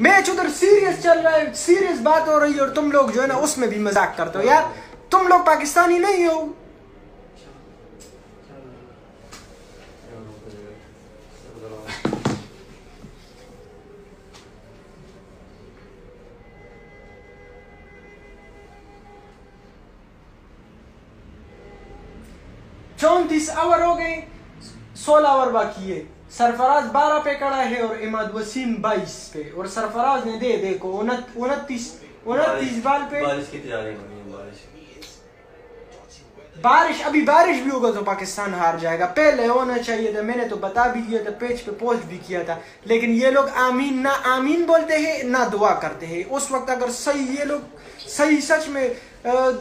Match ادھر serious چل رہا ہے سیریس بات ہو رہی ہے اور تم لوگ جو ہے نا اس میں بھی مذاق کرتے ہو۔ یار، تم لوگ پاکستانی نہیں ہو۔ چونتیس اوور ہو گئے، سولہ اوور باقی ہے۔ سرفراز بارہ پہ کڑا ہے اور اماد وسیم بائیس پہ اور سرفراز نے دے دیکھو انتیس انتیس بال پہ۔ بارش کی تیاری ہونی ہے بارش۔ بارش ابھی بارش بھی ہوگا تو پاکستان ہار جائے گا۔ پہلے ہونا چاہیے تھا میں نے تو بتا بھی دیا تھا پیج پہ پوسٹ بھی کیا تھا۔ لیکن یہ لوگ آمین نہ آمین بولتے ہیں نہ دعا کرتے ہیں۔ اس وقت اگر صحیح یہ لوگ صحیح سچ میں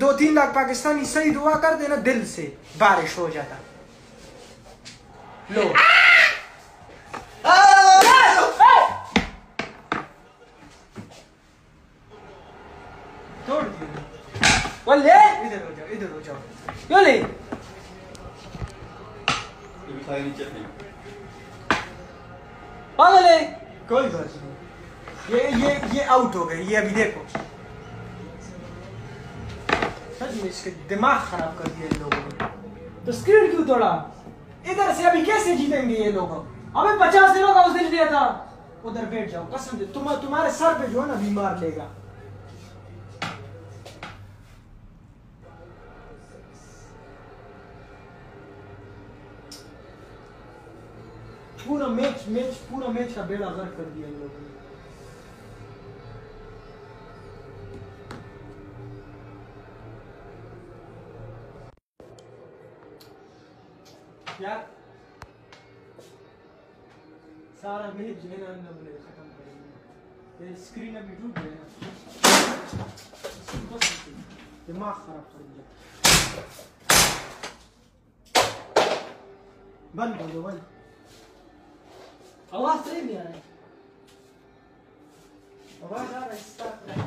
دو تین لاکھ پاکستانی صحیح دعا کرتے نا دل سے بارش ہو جاتا۔ لو۔ دیا ادھر ہو جاؤ ادھر ہو جاؤ یو نہیں پاگل ہے کوئی بات نہیں یہ یہ یہ آؤٹ ہو گئی یہ ابھی دیکھو سچ میں اس کے دماغ خراب کر دیا لوگوں نے تو اسکرین کیوں توڑا ادھر سے ابھی کیسے جیتیں گے یہ لوگ ہمیں پچاس دنوں کا اس دن دیا تھا ادھر بیٹھ جاؤ قسم تمہارے سر پہ جو ہے نا بیمار لے گا پورا میچ میچ پورا میچ کا بیڑا غرق کر دیا ان لوگوں نے یار سارا میچ جو ہے نا ان لوگوں نے ختم کر دیا یہ اسکرین ابھی ٹوٹ گیا نا دماغ خراب کر دیا بند کر دو بند Allah seveyim yani. الله دار يستغفر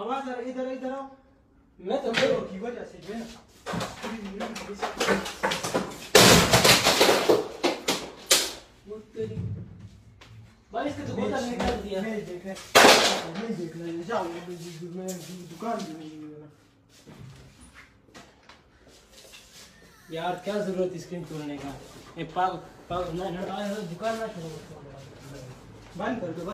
الله دار إدرا إدرا ما تقول ما وجه ما بايش ما قلت ما كان ما ميجيك ما لا ما بالدكان یار کیا ضرورت اسکرین توڑنے کا دکان نہ بند کر دو